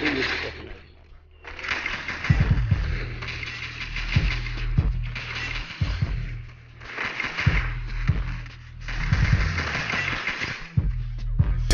Isso.